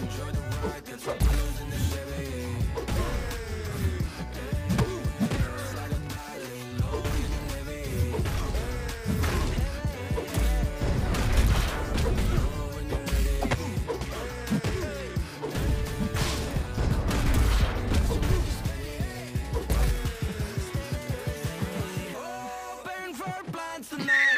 Enjoy the ride, that's what tonight.